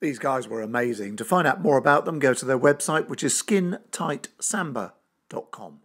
These guys were amazing. To find out more about them, go to their website, which is skintightsamba.com.